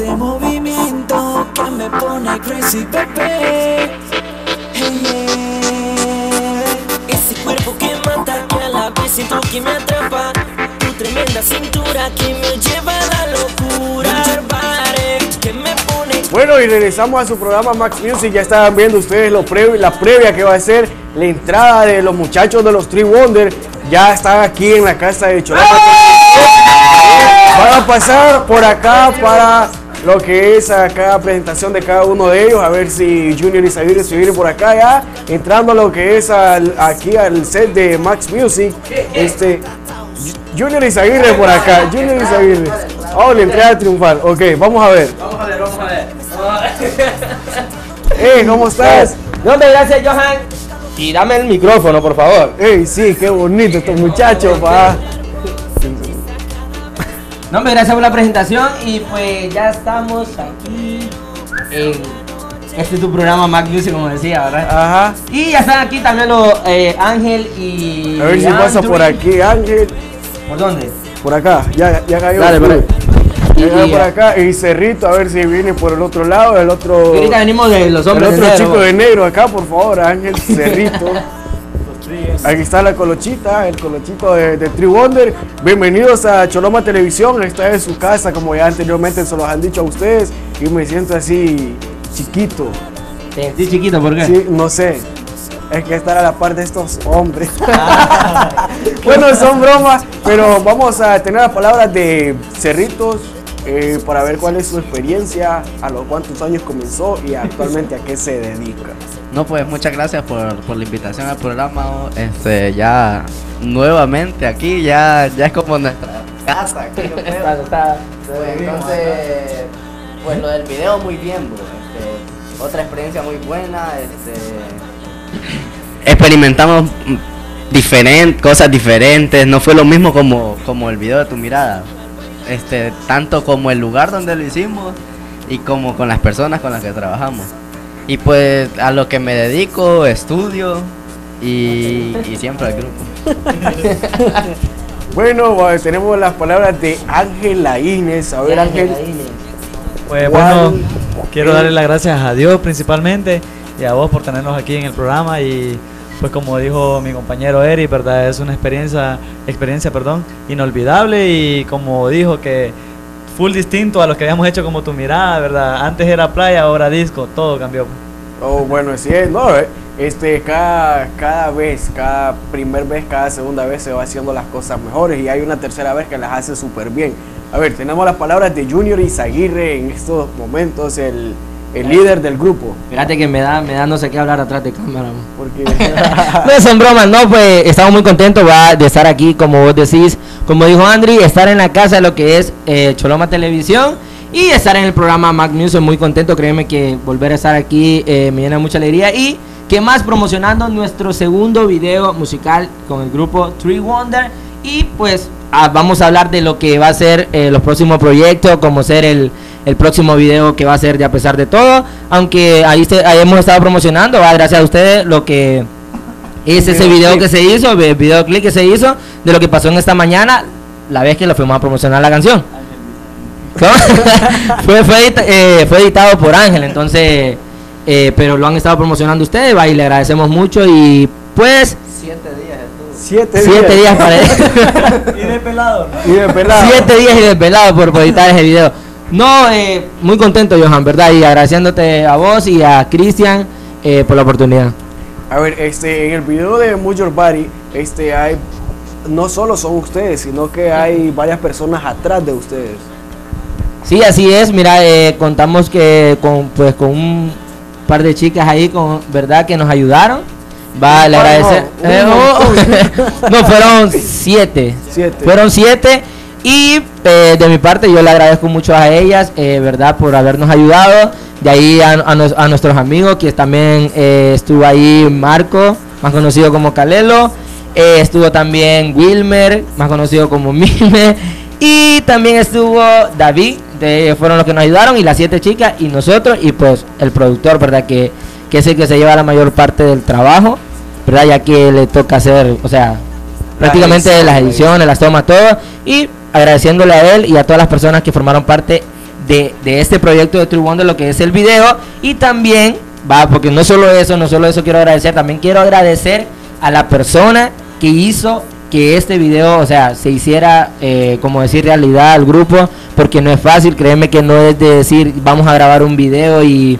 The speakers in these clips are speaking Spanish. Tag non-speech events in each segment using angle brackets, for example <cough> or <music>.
ese movimiento que me pone crazy, bebé. Hey, yeah. Ese cuerpo que mata, que a la vez siento que me atrapa. Tu tremenda cintura que me lleva a la locura. Que me pone Bueno, y regresamos a su programa Max Music. Ya estaban viendo ustedes lo previo, la previa que va a ser la entrada de los muchachos de los Three Wonder. Ya están aquí en la casa de Cholapa. Van a pasar por acá para lo que es acá presentación de cada uno de ellos. A ver si Junior y Zaguirre se vienen por acá ya. Entrando a lo que es al- aquí al set de Max Music. Este. Junior y Zaguirre por acá. Junior y Zaguirre. Oh, la entrada triunfal. Ok, vamos a ver. Vamos a ver, vamos a ver. Hey, <laughs> ¿cómo estás? No, hombre, gracias, Johan. Y dame el micrófono, por favor. Hey, sí, qué bonito estos muchachos, pa. No, hombre, gracias por la presentación. Y pues ya estamos aquí en. Este es tu programa Mac Music, como decía, ¿verdad? Ajá. Y ya están aquí también los eh, Ángel y. A ver si pasa por aquí, Ángel. ¿Por dónde? Por acá, ya, ya cayó. Dale, por ahí. Por acá. Y Cerrito, a ver si viene por el otro lado, el otro. Y ahorita venimos de los El hombres. otro de negro, chico de negro acá, por favor, Ángel Cerrito. <laughs> Aquí está la colochita, el colochito de, de Tree Wonder. Bienvenidos a Choloma Televisión. Esta es su casa, como ya anteriormente se los han dicho a ustedes. Y me siento así chiquito. Te sentí chiquito, ¿por qué? Sí, no sé. Es que estar a la par de estos hombres. <laughs> bueno, son bromas, pero vamos a tener las palabras de Cerritos eh, para ver cuál es su experiencia, a los cuántos años comenzó y actualmente a qué se dedica. No, pues muchas gracias por, por la invitación al programa. Este, ya nuevamente aquí, ya, ya es como nuestra casa. aquí, yo creo. Está- Pues, entonces, pues lo del video muy bien, bro. Este, otra experiencia muy buena. Este, experimentamos diferentes cosas diferentes. No fue lo mismo como, como el video de tu mirada. Este, tanto como el lugar donde lo hicimos y como con las personas con las que trabajamos. Y pues a lo que me dedico, estudio y, y siempre al grupo. <laughs> Bueno, tenemos las palabras de Ángela Inés. A ver, Ángel. Pues ¿cuál- bueno, quiero darle las gracias a Dios principalmente y a vos por tenernos aquí en el programa y pues como dijo mi compañero Eri, verdad es una experiencia, experiencia, perdón, inolvidable y como dijo que full distinto a lo que habíamos hecho como tu mirada, verdad. Antes era playa, ahora disco, todo cambió. Oh, bueno, sí, no, eh, este, cada, cada vez, cada primer vez, cada segunda vez se va haciendo las cosas mejores y hay una tercera vez que las hace súper bien. A ver, tenemos las palabras de Junior Izaguirre en estos momentos, el, el líder del grupo. Fíjate que me da, me da no sé qué hablar atrás de cámara. Porque <laughs> No son bromas, no, pues estamos muy contentos va, de estar aquí, como vos decís, como dijo Andri, estar en la casa de lo que es eh, Choloma Televisión y estar en el programa Mac Music, muy contento, créeme que volver a estar aquí eh, me llena mucha alegría y que más promocionando nuestro segundo video musical con el grupo Three Wonder y pues ah, vamos a hablar de lo que va a ser eh, los próximos proyectos, como ser el, el próximo video que va a ser de a pesar de todo, aunque ahí, se- ahí hemos estado promocionando, va, gracias a ustedes, lo que es ese video que se hizo, el videoclip que se hizo de lo que pasó en esta mañana, la vez que lo fuimos a promocionar la canción. <laughs> Fue, fue, edita- eh, fue editado por Ángel, entonces, eh, pero lo han estado promocionando ustedes, va, y le agradecemos mucho y pues Siete días siete, siete días para <laughs> Y de pelado. Y de pelado. siete días y desvelado por, por editar ese video. No, eh, muy contento Johan, ¿verdad? Y agradeciéndote a vos y a Cristian eh, por la oportunidad. A ver, este, en el video de Your Body, este, hay, no solo son ustedes, sino que hay varias personas atrás de ustedes. Sí, así es. Mira, eh, contamos que con pues con un par de chicas ahí, con verdad que nos ayudaron. Va, le par, agradecer. no, Eh, oh, <laughs> no, fueron siete. Siete. Fueron siete. Y eh, de mi parte yo le agradezco mucho a ellas, eh, verdad, por habernos ayudado. De ahí a, a nos- a nuestros amigos, que también eh, estuvo ahí Marco, más conocido como Calelo. Eh, estuvo también Wilmer, más conocido como <laughs> Mime. Y también estuvo David, de, fueron los que nos ayudaron, y las siete chicas, y nosotros, y pues el productor, ¿verdad? Que, que es el que se lleva la mayor parte del trabajo, ¿verdad? Ya que le toca hacer, o sea, prácticamente edición, las la ediciones, las tomas, todo. Y agradeciéndole a él y a todas las personas que formaron parte de, de este proyecto de True Wonder, lo que es el video. Y también, va, porque no solo eso, no solo eso quiero agradecer, también quiero agradecer a la persona que hizo que este video, o sea, se hiciera, eh, como decir, realidad al grupo, porque no es fácil, créeme que no es de decir, vamos a grabar un video y,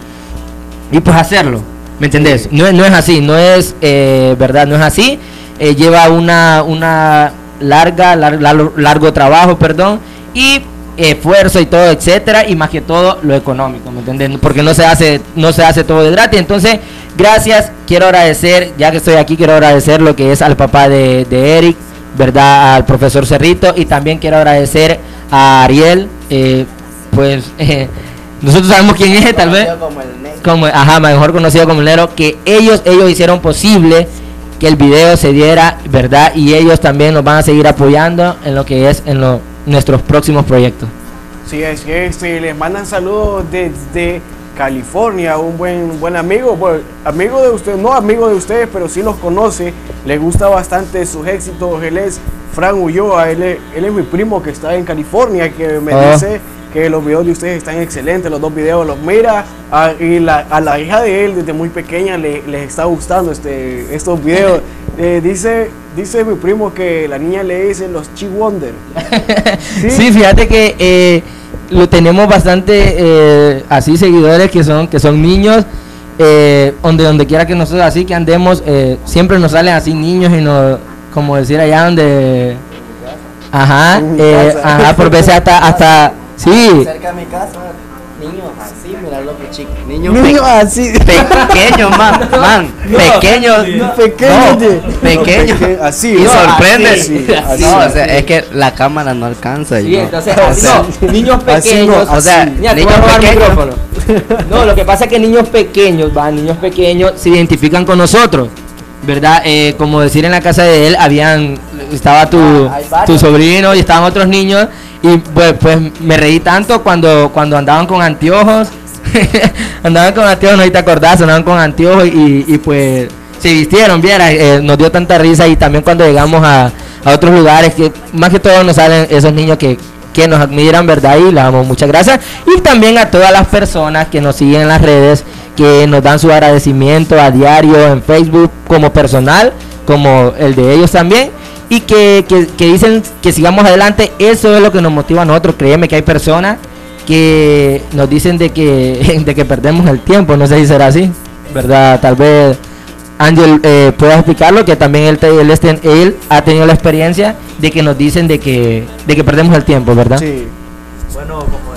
y pues hacerlo, ¿me entendés? No, no es así, no es, eh, ¿verdad? No es así, eh, lleva una, una larga, lar- lar- largo trabajo, perdón, y esfuerzo y todo, etcétera, y más que todo lo económico, ¿me entiendes? Porque no se hace, no se hace todo de gratis, entonces, gracias, quiero agradecer, ya que estoy aquí, quiero agradecer lo que es al papá de, de Eric, ¿verdad? Al profesor Cerrito, y también quiero agradecer a Ariel, eh, pues, <laughs> eh, nosotros sabemos quién es, tal vez como ajá, mejor conocido como el Nero, que ellos ellos hicieron posible que el video se diera, ¿verdad? Y ellos también nos van a seguir apoyando en lo que es en lo- nuestros próximos proyectos. Sí, es que este, les mandan saludos desde California, un buen buen amigo, bueno, amigo de ustedes, no amigo de ustedes, pero sí los conoce, le gusta bastante sus éxitos, él es Fran Ulloa, él es, él es mi primo que está en California, que me Ah. dice que los videos de ustedes están excelentes, los dos videos los mira, a, y la, a la hija de él desde muy pequeña le, les está gustando este, estos videos. <laughs> Eh, dice, dice mi primo que la niña le dice los Chi Wonder. <laughs> Sí, fíjate que eh, lo tenemos bastante eh, así seguidores que son que son niños. eh, donde donde quiera que nosotros así que andemos eh, siempre nos salen así niños y nos como decir allá donde ajá eh, ajá por veces hasta hasta sí Cerca de mi casa, niños así, mira lo que chico. Niños Niño así. <laughs> pequeños, man, <laughs> man, pequeños, Pequeño, no, tío. pequeños. No, peque- así, y no, sorprende. así, así, no, o sea, es que la cámara no alcanza. Sí, entonces, O sea, niños así no, pequeños, o sea, niños pequeños. No, lo que pasa es que niños pequeños, va, niños pequeños se identifican con nosotros, ¿verdad? Eh, como decir en la casa de él, habían, estaba tu, Ah, tu sobrino y estaban otros niños y pues, pues me reí tanto cuando, cuando andaban con anteojos, <laughs> andaban con anteojos, no te acordás, andaban con anteojos y, y pues se vistieron, viera, eh, nos dio tanta risa y también cuando llegamos a, a otros lugares que más que todo nos salen esos niños que, que nos admiran, ¿verdad? Y les damos muchas gracias. Y también a todas las personas que nos siguen en las redes, que nos dan su agradecimiento a diario en Facebook como personal, como el de ellos también. Y que, que, dicen que sigamos adelante, eso es lo que nos motiva a nosotros. Créeme que hay personas que nos dicen de que, <laughs> de que perdemos el tiempo, no sé si será así, ¿verdad? Tal vez Ángel eh, pueda explicarlo, que también él, él, él ha tenido la experiencia de que nos dicen de que, de que perdemos el tiempo, ¿verdad? Sí. Bueno, como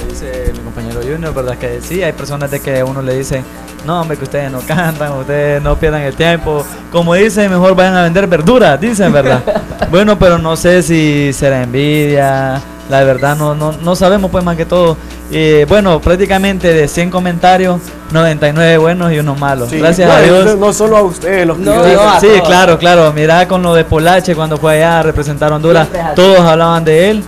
Junior, ¿verdad? Que sí, hay personas de que uno le dice, no, hombre, que ustedes no cantan, ustedes no pierdan el tiempo. Como dicen, mejor vayan a vender verduras, dicen, ¿verdad? <laughs> bueno, pero no sé si será envidia, la verdad no, no, no sabemos pues más que todo. Eh, bueno, prácticamente de 100 comentarios, 99 buenos y uno malos. sí. Gracias No, a Dios. No, solo a ustedes, los que No, yo- no, Sí, claro, claro. Mira con lo de Polache cuando fue allá a representar a Honduras, todos hablaban de él.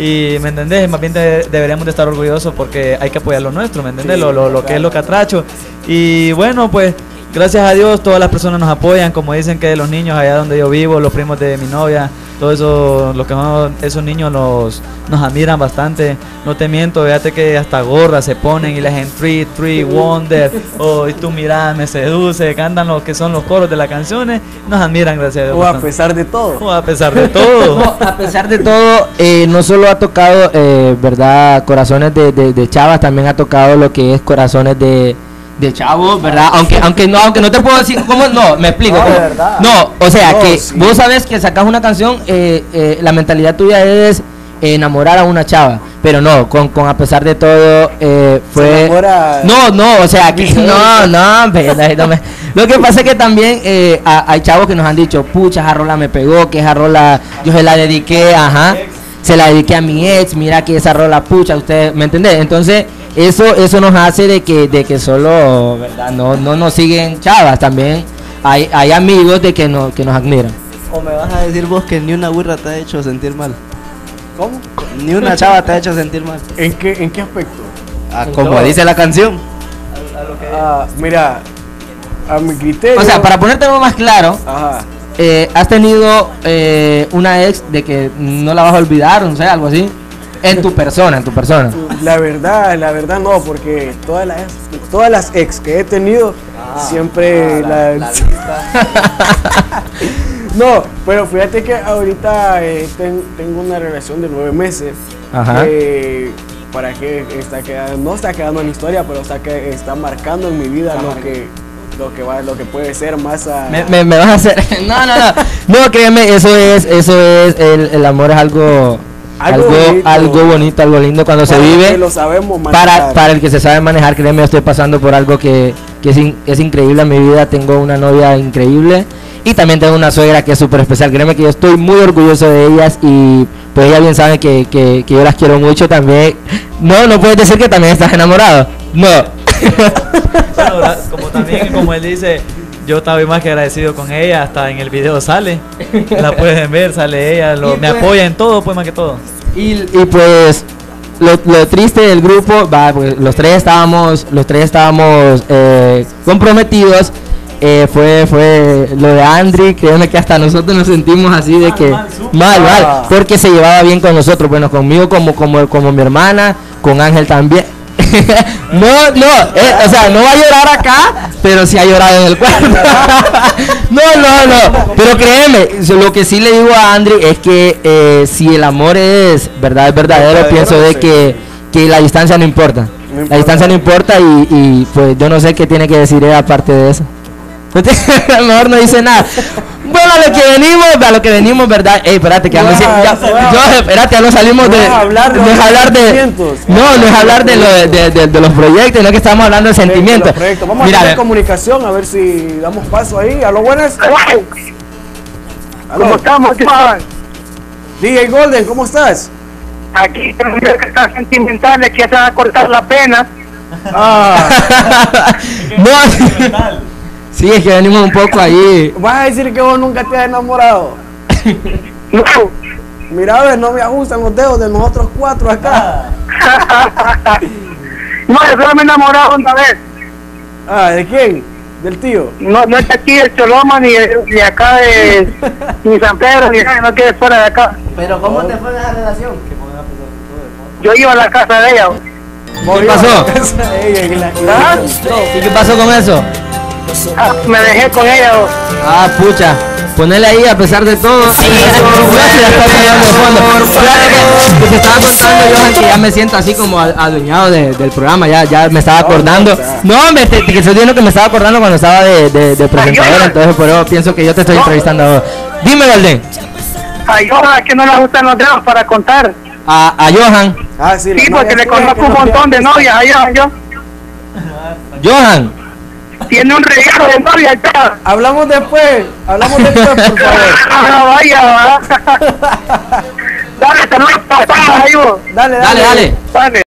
Y, ¿me entendés? Más bien de- deberíamos de estar orgullosos porque hay que apoyar lo nuestro, ¿me entendés? Lo, lo, lo que es lo catracho. Y bueno, pues gracias a Dios todas las personas nos apoyan, como dicen que los niños allá donde yo vivo, los primos de mi novia, todos eso, los que son esos niños los, nos admiran bastante. No te miento, fíjate que hasta gorras se ponen y les en Three, Three, Wonder, o y tu mirada me seduce, cantan lo que son los coros de las canciones, nos admiran, gracias a Dios. o a pesar de todo. O a pesar de todo. <laughs> No, a pesar de todo, eh, no solo ha tocado, eh, ¿verdad? Corazones de, de, de chavas, también ha tocado lo que es corazones de, de chavos, ¿verdad? Aunque, aunque no, aunque no te puedo decir cómo, no, me explico. No, de cómo- verdad. no, o sea No, que sí. vos sabes que sacas una canción, eh, eh, la mentalidad tuya es enamorar a una chava, pero no, con, con a pesar de todo eh, fue no, no, o sea que <laughs> no, no, no, me- lo que pasa es que también eh, ha- hay chavos que nos han dicho, pucha, esa rola me pegó, que esa rola yo se la dediqué, ajá, se la dediqué a mi ex, mira que esa rola, pucha, usted, ¿me entendés? Entonces, eso eso nos hace de que de que solo, ¿verdad? No no nos siguen chavas, también hay hay amigos de que no que nos admiran. O me vas a decir vos que ni una burra te ha hecho sentir mal. ¿Cómo? Ni una chava te ha hecho sentir mal. ¿En qué, ¿En qué aspecto? Ah, como todo. dice la canción. Ah, mira, a mi criterio. O sea, para ponértelo más claro, Ajá. eh, has tenido eh, una ex de que no la vas a olvidar, no sé, algo así. En tu persona, en tu persona. La verdad, la verdad no, porque todas las, todas las ex que he tenido, siempre la, <laughs> No, pero fíjate que ahorita eh, ten- tengo una relación de nueve meses. Ajá. que para que está quedando, no está quedando en la historia, pero está que está marcando en mi vida lo que lo que va, lo que puede ser más a Me, me- me vas a hacer. <laughs> No, no, no. No, créeme, eso es, eso es, el, el amor es algo, Algo algo, bonito. algo bonito, algo lindo cuando se para vive. que lo sabemos Para, para el que se sabe manejar, créeme, yo estoy pasando por algo que, que es, in- es increíble en mi vida. Tengo una novia increíble y también tengo una suegra que es súper especial. Créeme que yo estoy muy orgulloso de ellas y pues ellas bien saben que, que, que yo las quiero mucho también. No, no puedes decir que también estás enamorado. No. <laughs> Como también, como él dice, yo estaba más que agradecido con ella, hasta en el video sale. La pueden ver, sale ella, lo- me pues- apoya en todo, pues más que todo. Y, y pues lo, lo triste del grupo, va, pues, los tres estábamos, los tres estábamos eh, comprometidos. eh, fue fue lo de Andri, créeme que hasta nosotros nos sentimos así de que mal, mal, mal, Ah. porque se llevaba bien con nosotros, bueno, conmigo como como como mi hermana, con Ángel también. <laughs> no, no, eh, o sea, no va a llorar acá, pero sí ha llorado en el cuarto. <laughs> no, no, no, pero créeme, lo que sí le digo a Andri es que eh, si el amor es verdad, es verdadero, pienso de que, que la distancia no importa. La distancia no importa y, y, pues yo no sé qué tiene que decir él aparte de eso. <laughs> Mejor no dice nada. Bueno, a lo que venimos, a lo que venimos, ¿verdad? Ey, espérate, que siento- ya- wow. yo, espérate, ya no salimos No de. es hablar de no es los hablar de. sentimientos. No, no es hablar de, lo, de, de- de- de los proyectos, no que estamos hablando de sentimientos. Vamos Mira, a ve- comunicación a ver si damos paso ahí. A lo buenas. ¿Cómo estamos? DJ Golden, ¿cómo estás? Aquí que está sentimental, que ya se va a cortar la pena. Ah, <laughs> no, sí, es que venimos un poco ahí. vas a decir que vos nunca te has enamorado. <laughs> No. Mira, a ver, no me ajustan los dedos de nosotros cuatro acá. <laughs> no, yo solo me he enamorado una vez. Ah, ¿de quién? Del tío. No, no es aquí de Choloma, ni, ni acá de <laughs> ni San Pedro, ni nada, no quede fuera de acá. Pero ¿cómo te fue en esa relación? Yo iba a la casa de ella. ¿Qué pasó? ¿Ah? ¿Y qué pasó con eso? Ah, me dejé con ella. oh. Ah, pucha. Ponele ahí a pesar de todo. Te estaba contando, Johan, que ya me siento así como a- adueñado de- del programa. Ya, ya me estaba acordando. No, hombre, te, te- que estoy diciendo que me estaba acordando cuando estaba de, de, de presentador. Entonces, por eso pienso que yo te estoy entrevistando a vos. Dime, Golden. Ay, ojalá que no le gustan los dedos para contar. A, a Johan. Ah, sí, porque le conozco un montón de novias allá. Yo. Johan. Tiene un regalo de novia ya. Hablamos después, hablamos después, por favor. <laughs> Ah, vaya, va. <laughs> Dale, saludos, ahí vos. Dale, Dale, dale. Dale.